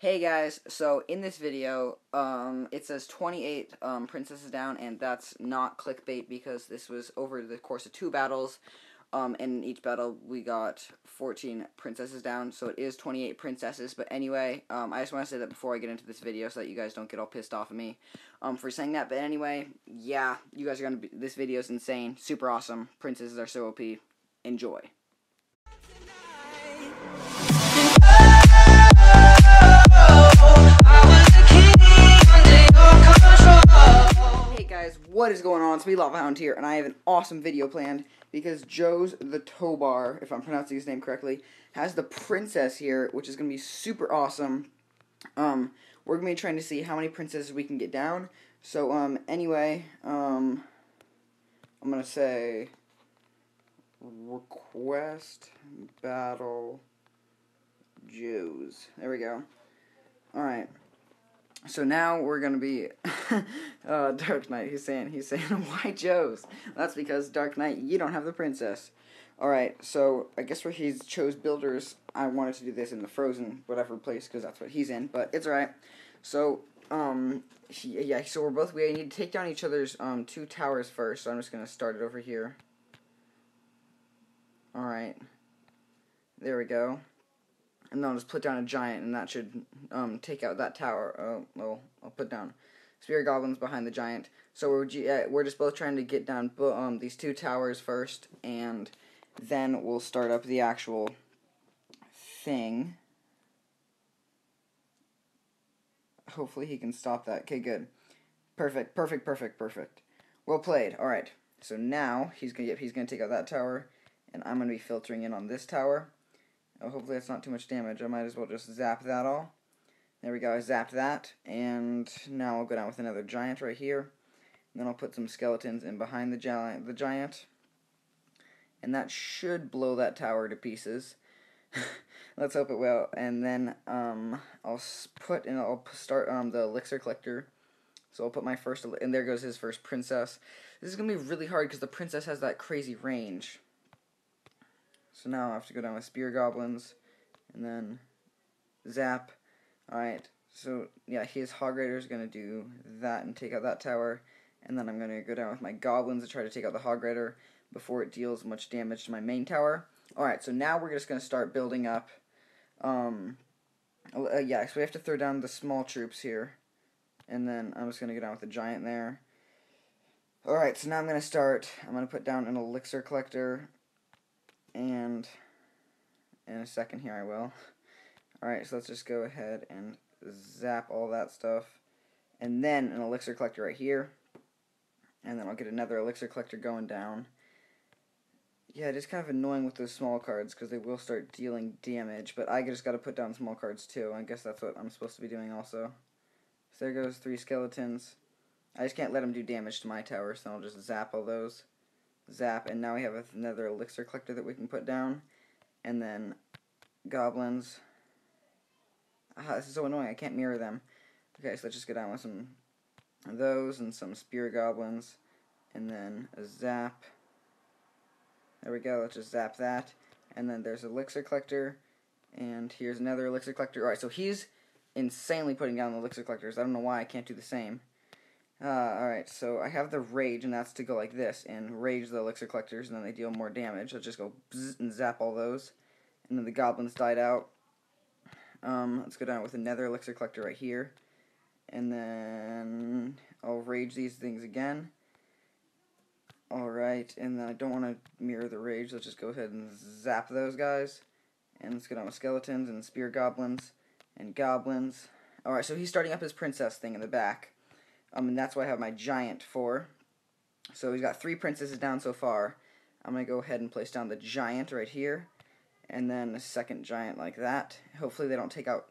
Hey guys, so in this video, um, it says 28 um, princesses down, and that's not clickbait because this was over the course of two battles, um, and in each battle we got 14 princesses down, so it is 28 princesses, but anyway, um, I just want to say that before I get into this video so that you guys don't get all pissed off at me um, for saying that, but anyway, yeah, you guys are going to be, this video is insane, super awesome, princesses are so OP, enjoy. Guys, what is going on? It's me, Lava Hound here, and I have an awesome video planned because Joe's the Tobar, if I'm pronouncing his name correctly, has the princess here, which is going to be super awesome. Um, we're going to be trying to see how many princesses we can get down. So, um, anyway, um, I'm going to say request battle Joe's. There we go. Alright. So now we're gonna be uh, Dark Knight. He's saying he's saying why Joe's? That's because Dark Knight, you don't have the princess. All right, so I guess where he chose builders, I wanted to do this in the Frozen whatever place because that's what he's in. But it's all right. So um, he, yeah, so we're both we need to take down each other's um two towers first. So I'm just gonna start it over here. All right, there we go and then I'll just put down a giant, and that should um, take out that tower. Oh, well, I'll put down spear goblins behind the giant. So we're we're just both trying to get down um, these two towers first, and then we'll start up the actual thing. Hopefully he can stop that. Okay, good. Perfect, perfect, perfect, perfect. Well played. All right. So now he's gonna he's gonna take out that tower, and I'm gonna be filtering in on this tower. Oh, hopefully that's not too much damage. I might as well just zap that all. There we go, I zapped that. And now I'll go down with another giant right here. And then I'll put some skeletons in behind the giant. The giant. And that should blow that tower to pieces. Let's hope it will. And then um, I'll put and I'll start um, the elixir collector. So I'll put my first, and there goes his first princess. This is gonna be really hard because the princess has that crazy range. So now I have to go down with Spear Goblins, and then Zap. Alright, so yeah, his Hog Rider is going to do that and take out that tower, and then I'm going to go down with my Goblins to try to take out the Hog Rider before it deals much damage to my main tower. Alright, so now we're just going to start building up, um, uh, yeah, so we have to throw down the small troops here, and then I'm just going to go down with the Giant there. Alright, so now I'm going to start, I'm going to put down an Elixir Collector, and in a second here I will. Alright, so let's just go ahead and zap all that stuff. And then an elixir collector right here. And then I'll get another elixir collector going down. Yeah, it is kind of annoying with those small cards because they will start dealing damage. But I just got to put down small cards too. I guess that's what I'm supposed to be doing also. So there goes three skeletons. I just can't let them do damage to my tower, so I'll just zap all those zap, and now we have another elixir collector that we can put down, and then goblins. Ah, this is so annoying, I can't mirror them. Okay, so let's just go down with some those, and some spear goblins, and then a zap. There we go, let's just zap that, and then there's elixir collector, and here's another elixir collector. Alright, so he's insanely putting down the elixir collectors. I don't know why I can't do the same. Uh, alright, so I have the Rage, and that's to go like this, and Rage the Elixir Collectors, and then they deal more damage. Let's just go and zap all those. And then the Goblins died out. Um, let's go down with another Elixir Collector right here. And then I'll Rage these things again. Alright, and then I don't want to mirror the Rage, let's just go ahead and zap those guys. And let's go down with Skeletons and Spear Goblins and Goblins. Alright, so he's starting up his Princess thing in the back. Um, and that's what I have my giant for. So he's got three princesses down so far. I'm going to go ahead and place down the giant right here. And then a second giant like that. Hopefully they don't take out...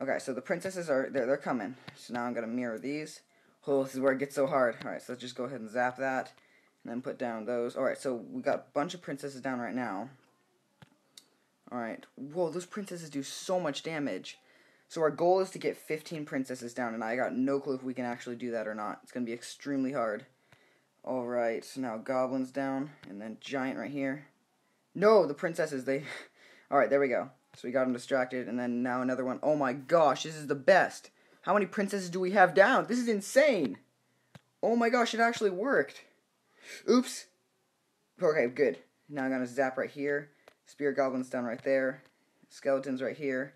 Okay, so the princesses are... They're, they're coming. So now I'm going to mirror these. Oh, this is where it gets so hard. Alright, so let's just go ahead and zap that. And then put down those. Alright, so we got a bunch of princesses down right now. Alright. Whoa, those princesses do so much damage. So our goal is to get 15 princesses down, and I got no clue if we can actually do that or not. It's going to be extremely hard. Alright, so now goblins down, and then giant right here. No, the princesses, they... Alright, there we go. So we got them distracted, and then now another one. Oh my gosh, this is the best. How many princesses do we have down? This is insane. Oh my gosh, it actually worked. Oops. Okay, good. Now I'm gonna zap right here. Spear goblins down right there. Skeletons right here.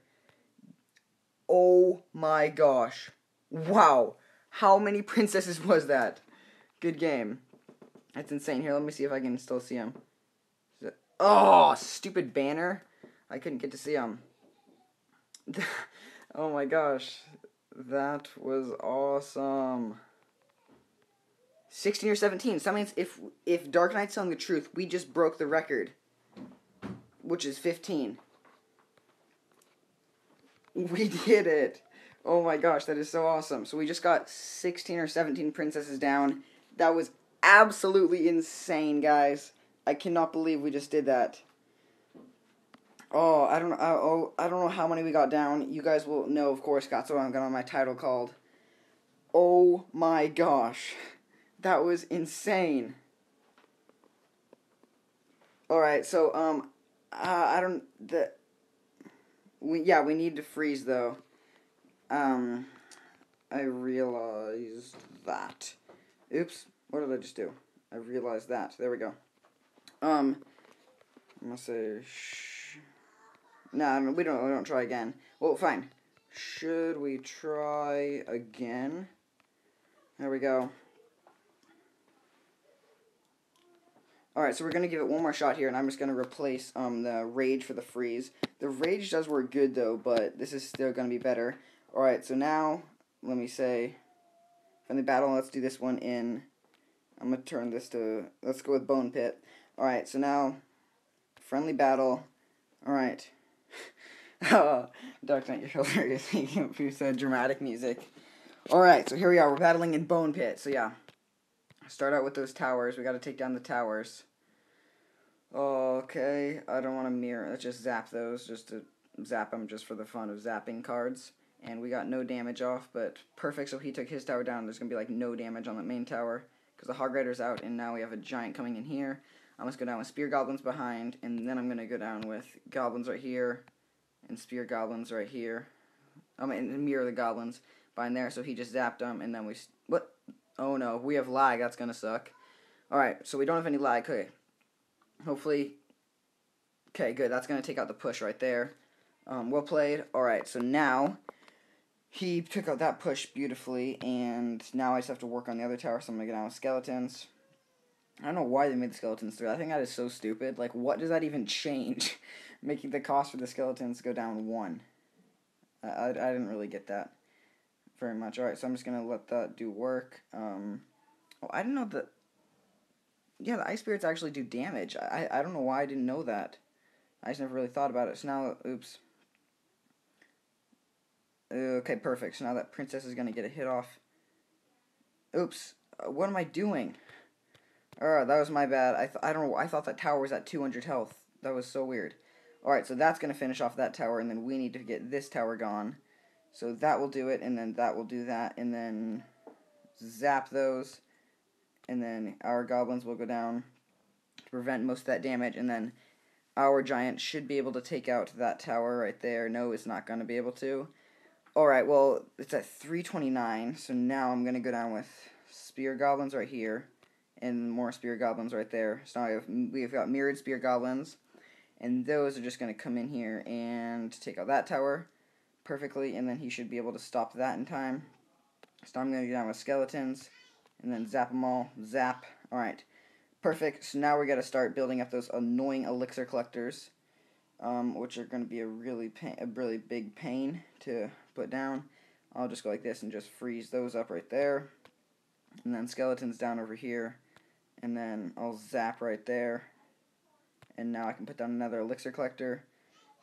Oh my gosh. Wow. How many princesses was that? Good game. That's insane. Here, let me see if I can still see him. Oh, stupid banner. I couldn't get to see him. oh my gosh. That was awesome. 16 or 17. So that means if if Dark Knight's telling the truth, we just broke the record. Which is 15. We did it. Oh my gosh, that is so awesome. So we just got 16 or 17 princesses down. That was absolutely insane, guys. I cannot believe we just did that. Oh, I don't know. Oh, I don't know how many we got down. You guys will know, of course. Got so I'm gonna my title called. Oh my gosh, that was insane. All right, so um, uh, I don't the. We yeah we need to freeze though. Um, I realized that. Oops, what did I just do? I realized that. There we go. Um, I'm gonna say shh. No, no, we don't. We don't try again. Well, fine. Should we try again? There we go. Alright, so we're going to give it one more shot here, and I'm just going to replace um, the Rage for the Freeze. The Rage does work good, though, but this is still going to be better. Alright, so now, let me say, friendly battle, let's do this one in, I'm going to turn this to, let's go with Bone Pit. Alright, so now, friendly battle, alright. oh, Dark Knight, you're hilarious. you said dramatic music. Alright, so here we are, we're battling in Bone Pit, so yeah. Start out with those towers, we gotta take down the towers. Okay, I don't want to mirror, let's just zap those, just to zap them just for the fun of zapping cards and we got no damage off, but perfect. So he took his tower down. There's gonna be like no damage on the main tower because the Hog Rider's out, and now we have a giant coming in here. I'm just go down with Spear Goblins behind, and then I'm gonna go down with Goblins right here, and Spear Goblins right here. I mean, and mirror the Goblins behind there. So he just zapped them, and then we what? Oh no, we have lag. That's gonna suck. All right, so we don't have any lag. Okay, hopefully. Okay, good. That's gonna take out the push right there. Um, well played. All right, so now he took out that push beautifully, and now I just have to work on the other tower, so I'm gonna get down with skeletons. I don't know why they made the skeletons three. I think that is so stupid. Like, what does that even change? Making the cost for the skeletons go down one. I, I, I didn't really get that very much. Alright, so I'm just gonna let that do work. Um, oh, I didn't know that. Yeah, the ice spirits actually do damage. I, I don't know why I didn't know that. I just never really thought about it. So now, oops. Okay, perfect. So now that princess is gonna get a hit off. Oops. Uh, what am I doing? Oh, that was my bad. I I don't know. I thought that tower was at 200 health. That was so weird. Alright, so that's gonna finish off that tower, and then we need to get this tower gone. So that will do it, and then that will do that, and then zap those, and then our goblins will go down to prevent most of that damage, and then our giant should be able to take out that tower right there. No, it's not going to be able to. Alright, well, it's at 329, so now I'm going to go down with Spear Goblins right here, and more Spear Goblins right there. So now we have, we've got Mirrored Spear Goblins, and those are just going to come in here and take out that tower perfectly, and then he should be able to stop that in time. So I'm going to go down with Skeletons, and then zap them all. Zap. Alright, perfect. So now we got to start building up those annoying Elixir Collectors um, which are going to be a really pain, a really big pain to put down. I'll just go like this and just freeze those up right there. And then skeletons down over here. And then I'll zap right there. And now I can put down another elixir collector.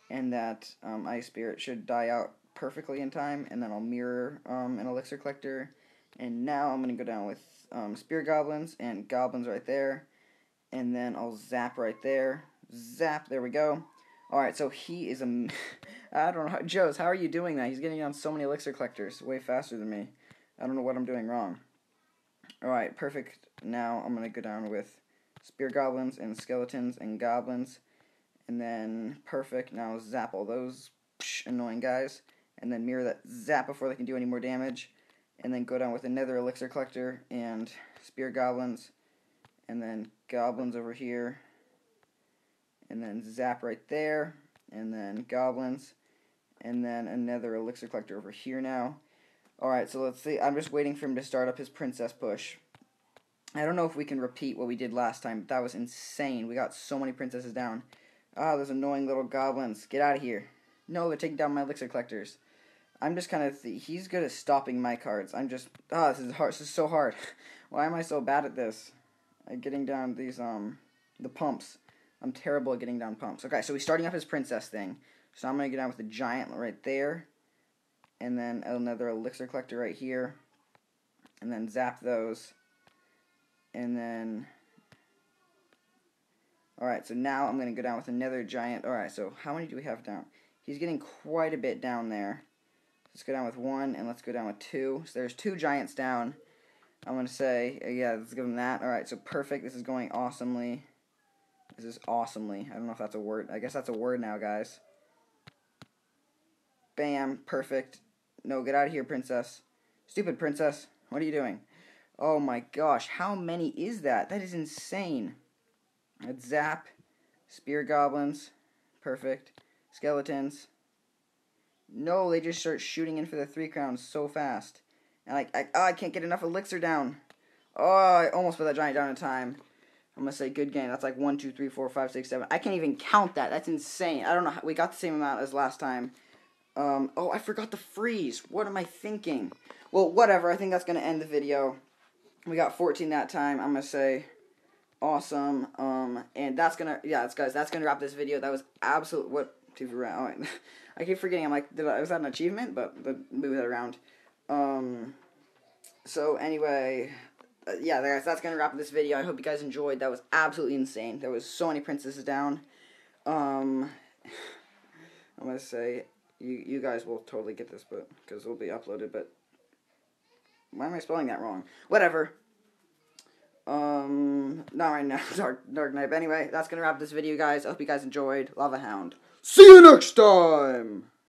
And that um, ice spirit should die out perfectly in time. And then I'll mirror um, an elixir collector. And now I'm going to go down with um, spear goblins and goblins right there. And then I'll zap right there. Zap, there we go. Alright, so he is a. I don't know. How, Joe's, how are you doing that? He's getting on so many elixir collectors way faster than me. I don't know what I'm doing wrong. Alright, perfect. Now I'm going to go down with spear goblins and skeletons and goblins. And then perfect. Now zap all those psh, annoying guys. And then mirror that zap before they can do any more damage. And then go down with another elixir collector and spear goblins. And then goblins over here. And then zap right there. And then goblins. And then another elixir collector over here now. Alright, so let's see. I'm just waiting for him to start up his princess push. I don't know if we can repeat what we did last time. but That was insane. We got so many princesses down. Ah, oh, those annoying little goblins. Get out of here. No, they're taking down my elixir collectors. I'm just kind of... Th he's good at stopping my cards. I'm just... Ah, oh, this is hard. This is so hard. Why am I so bad at this? At getting down these, um... The pumps. I'm terrible at getting down pumps. Okay, so he's starting off his princess thing. So I'm going to get down with the giant right there. And then another elixir collector right here. And then zap those and then alright so now I'm gonna go down with another giant alright so how many do we have down? He's getting quite a bit down there. Let's go down with one and let's go down with two. So there's two giants down. I'm gonna say uh, yeah let's give him that. Alright so perfect. This is going awesomely. This is awesomely. I don't know if that's a word I guess that's a word now guys. Bam perfect. No get out of here princess. Stupid princess what are you doing? Oh my gosh, how many is that? That is insane. That's Zap, Spear Goblins, perfect. Skeletons. No, they just start shooting in for the three crowns so fast. And like, I, oh, I can't get enough elixir down. Oh, I almost put that giant down in time. I'm gonna say good game. That's like one, two, three, four, five, six, seven. I can't even count that. That's insane. I don't know. How, we got the same amount as last time. Um, oh, I forgot the freeze. What am I thinking? Well, whatever. I think that's gonna end the video. We got 14 that time. I'm gonna say awesome. Um, and that's gonna yeah, that's guys. That's gonna wrap this video. That was absolute what TV I keep forgetting. I'm like, did I, was that an achievement? But but move that around. Um. So anyway, uh, yeah, guys, that's gonna wrap this video. I hope you guys enjoyed. That was absolutely insane. There was so many princesses down. Um. I'm gonna say you you guys will totally get this, but because it'll be uploaded, but why am I spelling that wrong? Whatever. Um, not right now. Dark, Dark Knight. But anyway, that's gonna wrap this video, guys. I hope you guys enjoyed. Lava Hound. See you next time!